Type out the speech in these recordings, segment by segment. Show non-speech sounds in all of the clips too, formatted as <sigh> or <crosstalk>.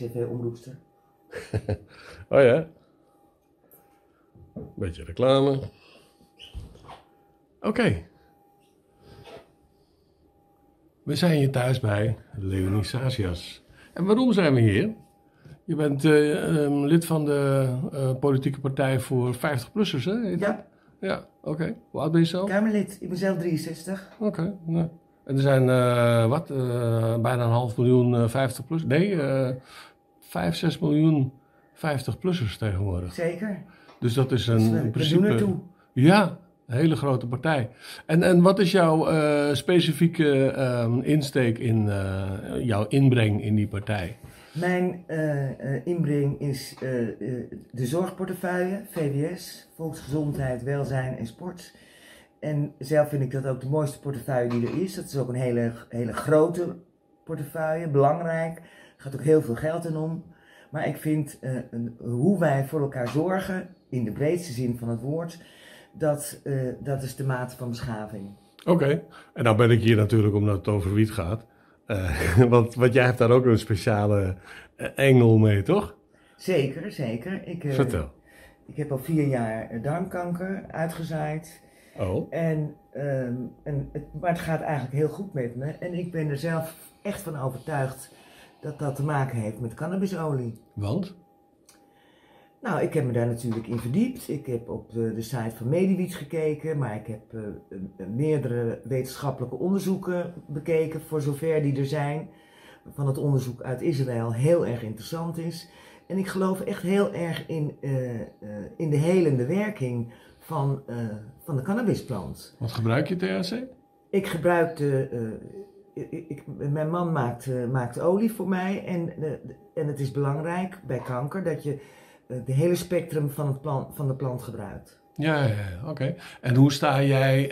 NCV-omroepster. <laughs> oh ja. Beetje reclame. Oké. We zijn hier thuis bij Leonie Sasias. En waarom zijn we hier? Je bent eh, ehm, lid van de eh, politieke partij voor 50-plussers, hè? Ja, Ja, oké. Hoe oud ben je zelf? Kamerlid. Ik ben zelf 63. Oké. nou. En er zijn, eh, wat, eh, bijna een half miljoen 50-plus? nee, eh 5, 6 miljoen 50-plussers tegenwoordig. Zeker. Dus dat is Dus een in we principe... ertoe. Ja, een hele grote partij. En, en wat is jouw specifieke ehm, insteek in jouw inbreng in die partij? Mijn inbreng is de zorgportefeuille, VWS, volksgezondheid, welzijn en sport. En zelf vind ik dat ook de mooiste portefeuille die er is. Dat is ook een hele, hele grote portefeuille, belangrijk. Er gaat ook heel veel geld in om. Maar ik vind eh, een- hoe wij voor elkaar zorgen, in de breedste zin van het woord, dat, eh, dat is de mate van beschaving. Oké, en nou ben ik hier natuurlijk omdat het over wiet gaat. Eh, <laughs> want, want jij hebt daar ook een speciale engel mee, toch? Zeker, zeker. Ik, Vertel. ik heb al vier jaar darmkanker uitgezaaid. Oh, En, ehm, en het, maar het gaat eigenlijk heel goed met me. En ik ben er zelf echt van overtuigd dat dat te maken heeft met cannabisolie. want? Nou, ik heb me daar natuurlijk in verdiept. Ik heb op de, de site van Mediwiet gekeken, maar ik heb eh, eh, meerdere wetenschappelijke onderzoeken bekeken, voor zover die er zijn. Van het onderzoek uit Israël heel erg interessant is. En ik geloof echt heel erg in, eh, in de helende werking van, eh, van de cannabisplant. Wat gebruik je THC? Ik gebruikte. eh, ik, ik- mijn man maakt, maakt olie voor mij. En, eh, en het is belangrijk bij kanker dat je de hele spectrum van, het plant, van de plant gebruikt. Ja, ja, ja, oké. En hoe sta jij,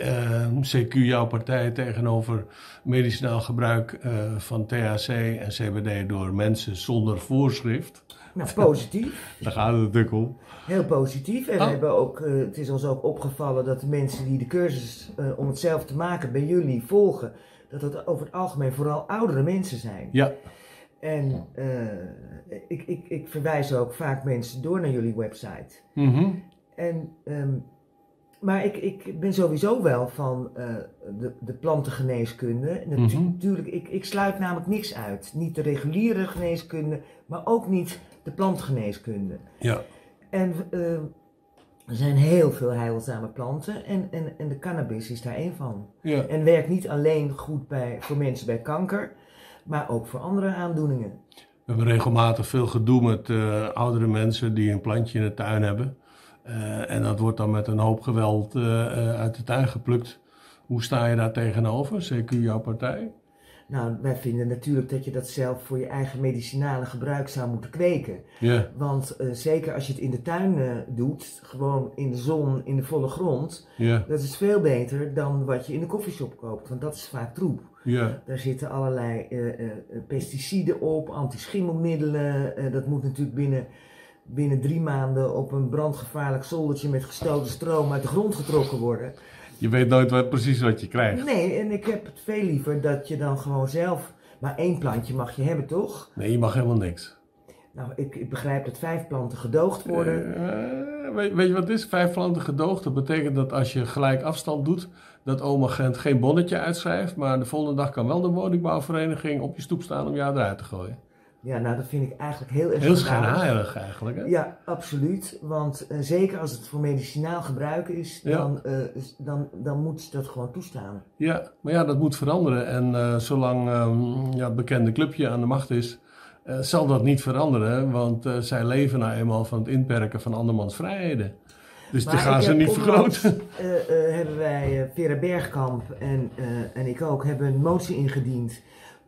CQ, jouw partij, tegenover medicinaal gebruik van THC en CBD door mensen zonder voorschrift? Nou, positief. <laughs> Daar gaat het natuurlijk om. Heel positief. En we Oh. hebben ook, eh, het is ons ook opgevallen dat de mensen die de cursus eh, om het zelf te maken bij jullie volgen, dat het over het algemeen vooral oudere mensen zijn. Ja, En eh, ik, ik, ik verwijs ook vaak mensen door naar jullie website. mhm. En, ehm, maar ik, ik ben sowieso wel van eh, de, de plantengeneeskunde. En natu- Mhm. Natuurlijk, ik, ik sluit namelijk niks uit. Niet de reguliere geneeskunde, maar ook niet de plantgeneeskunde. ja. En eh, er zijn heel veel heilzame planten en, en, en de cannabis is daar één van. ja. En werkt niet alleen goed bij, voor mensen bij kanker, maar ook voor andere aandoeningen. We hebben regelmatig veel gedoe met eh, oudere mensen die een plantje in de tuin hebben. Eh, en dat wordt dan met een hoop geweld uit de tuin geplukt. Hoe sta je daar tegenover? CQ, jouw partij? Nou, wij vinden natuurlijk dat je dat zelf voor je eigen medicinale gebruik zou moeten kweken. Ja, Want eh, zeker als je het in de tuin eh, doet, gewoon in de zon, in de volle grond, ja, dat is veel beter dan wat je in de koffieshop koopt, want dat is vaak troep. ja. Daar zitten allerlei eh, pesticiden op, antischimmelmiddelen. dat moet natuurlijk binnen, binnen drie maanden op een brandgevaarlijk zoldertje met gestoten stroom uit de grond getrokken worden. Je weet nooit wat, precies wat je krijgt. Nee, en ik heb het veel liever dat je dan gewoon zelf. Maar één plantje mag je hebben, toch? Nee, je mag helemaal niks. Nou, ik, ik begrijp dat vijf planten gedoogd worden. Eh, weet, weet je wat het is? Vijf planten gedoogd. Dat betekent dat als je gelijk afstand doet, dat oma Gent geen bonnetje uitschrijft. Maar de volgende dag kan wel de woningbouwvereniging op je stoep staan om jou eruit te gooien. Ja, nou, dat vind ik eigenlijk heel erg Heel schijnheilig eigenlijk. Hè? Ja, absoluut. Want eh, zeker als het voor medicinaal gebruik is, Ja. dan, eh, dan, dan moet ze dat gewoon toestaan. Ja, maar ja, dat moet veranderen. En eh, zolang ehm, ja, het bekende clubje aan de macht is, zal dat niet veranderen. Want zij leven nou eenmaal van het inperken van andermans vrijheden. Dus die gaan ze niet onlangs, vergroten. hebben wij, Vera Bergkamp en, en ik ook, hebben een motie ingediend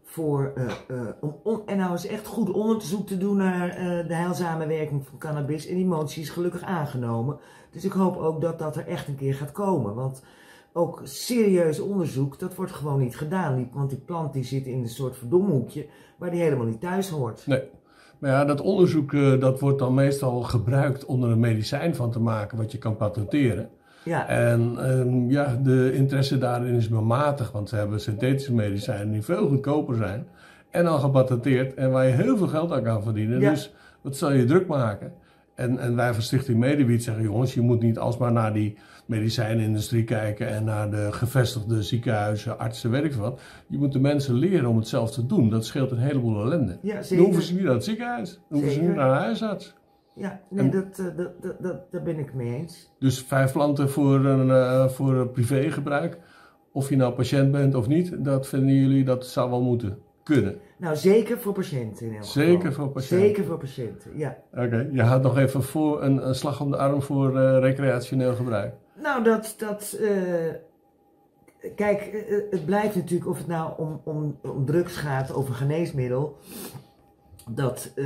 voor, eh, eh, om, en nou eens echt goed onderzoek te doen naar eh, de heilzame werking van cannabis. En die motie is gelukkig aangenomen. Dus ik hoop ook dat dat er echt een keer gaat komen. Want ook serieus onderzoek, dat wordt gewoon niet gedaan. Want die plant die zit in een soort verdomhoekje waar die helemaal niet thuis hoort. Nee. Maar ja, dat onderzoek dat wordt dan meestal gebruikt om er een medicijn van te maken wat je kan patenteren. Ja, En ehm, ja, de interesse daarin is matig, want ze hebben synthetische medicijnen die veel goedkoper zijn. en al gepatenteerd en waar je heel veel geld aan kan verdienen. Ja. Dus wat zal je druk maken? En, en wij van Stichting Medewiet zeggen, jongens, je moet niet alsmaar naar die medicijnindustrie kijken en naar de gevestigde ziekenhuizen, artsen, veel wat. Je moet de mensen leren om het zelf te doen. Dat scheelt een heleboel ellende. Ja, Dan hoeven ze niet naar het ziekenhuis, dan hoeven ze niet naar een huisarts. Ja, nee, En- dat, eh, dat, dat, dat, daar ben ik mee eens. Dus vijf planten voor, een, eh, voor privégebruik. Of je nou patiënt bent of niet, dat vinden jullie dat zou wel moeten kunnen. Nou, zeker voor patiënten in elk geval. Zeker voor patiënten. Zeker voor patiënten, ja. Oké, je had nog even voor een, een slag om de arm voor eh, recreationeel gebruik. Nou, dat, dat kijk, het blijft natuurlijk of het nou om, om, om drugs gaat of een geneesmiddel, dat, eh,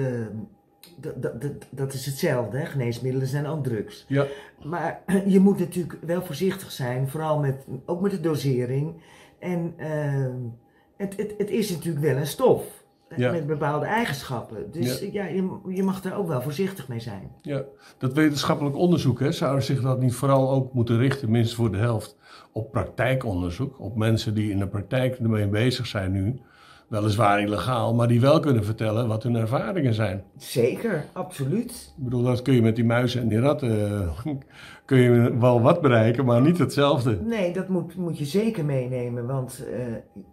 dat, dat, dat, dat is hetzelfde. Hè? Geneesmiddelen zijn ook drugs. Ja, Maar je moet natuurlijk wel voorzichtig zijn, vooral met, ook met de dosering. En ehm, het, het, het is natuurlijk wel een stof. eh, Ja. Met bepaalde eigenschappen. Dus ja. je, je mag daar ook wel voorzichtig mee zijn. ja. Dat wetenschappelijk onderzoek, hè, zou zich dat niet vooral ook moeten richten, minstens voor de helft, op praktijkonderzoek. Op mensen die in de praktijk ermee bezig zijn nu. Weliswaar illegaal, maar die wel kunnen vertellen wat hun ervaringen zijn. Zeker, absoluut. Ik bedoel, dat kun je met die muizen en die ratten, eh, kun je wel wat bereiken, maar niet hetzelfde. Nee, dat moet, moet je zeker meenemen, want eh,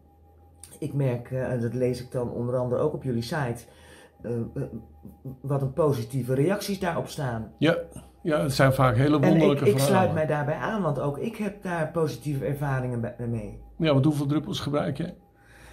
ik merk, eh, en dat lees ik dan onder andere ook op jullie site, wat een positieve reacties daarop staan. Ja, ja, het zijn vaak hele En ik, wonderlijke ik sluit mij daarbij aan, want ook ik heb daar positieve ervaringen mee. Ja, want hoeveel druppels gebruik je?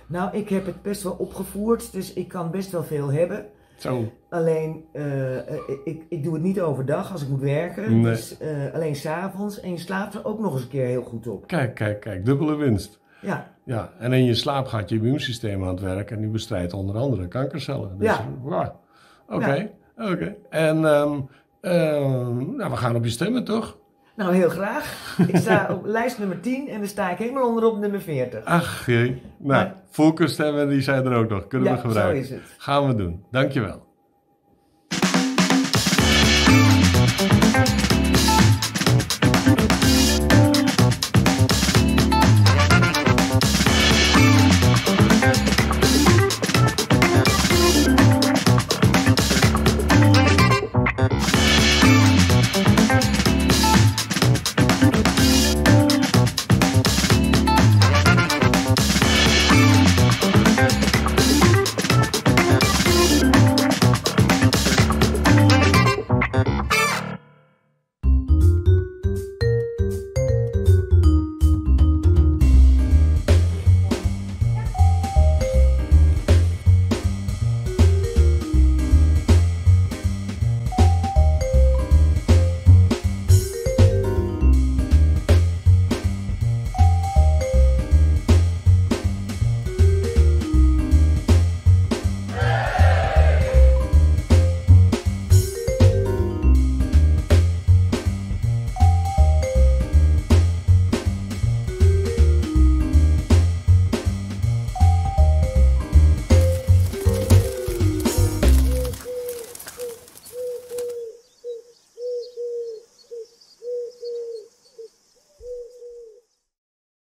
Nou, ik heb het best wel opgevoerd, dus ik kan best wel veel hebben. Zo. Alleen, eh, eh, ik, ik doe het niet overdag als ik moet werken, Nee. dus eh, alleen s'avonds. En je slaapt er ook nog eens een keer heel goed op. Kijk, kijk, kijk, dubbele winst. Ja, Ja, en in je slaap gaat je immuunsysteem aan het werk en die bestrijdt onder andere kankercellen. Dus, Ja. wauw. Oké, oké. En ehm, ehm, nou, we gaan op je stemmen, toch? Nou, heel graag. Ik sta op <laughs> lijst nummer 10 en dan sta ik helemaal onderop nummer 40. Ach, jee. Nou, Maar- voorkeurstemmen, die zijn er ook nog. Kunnen ja, we gebruiken. zo is het. Gaan we doen. Dankjewel.